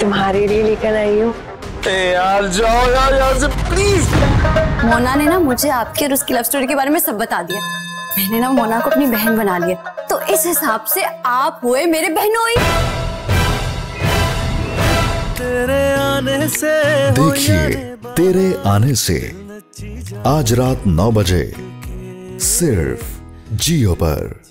तुम्हारे लिए लेकर आई हूँ। यार जाओ यार यहाँ से प्लीज़ मोना ने ना मुझे आपके और उसकी लव स्टोरी के बारे में सब बता दिया। मैंने ना मोना को अपनी बहन बना लिया। तो इस हिसाब से आप हुए मेरे बहनोई तेरे आने से देखिए तेरे आने से आज रात नौ बजे सिर्फ़ जियो पर।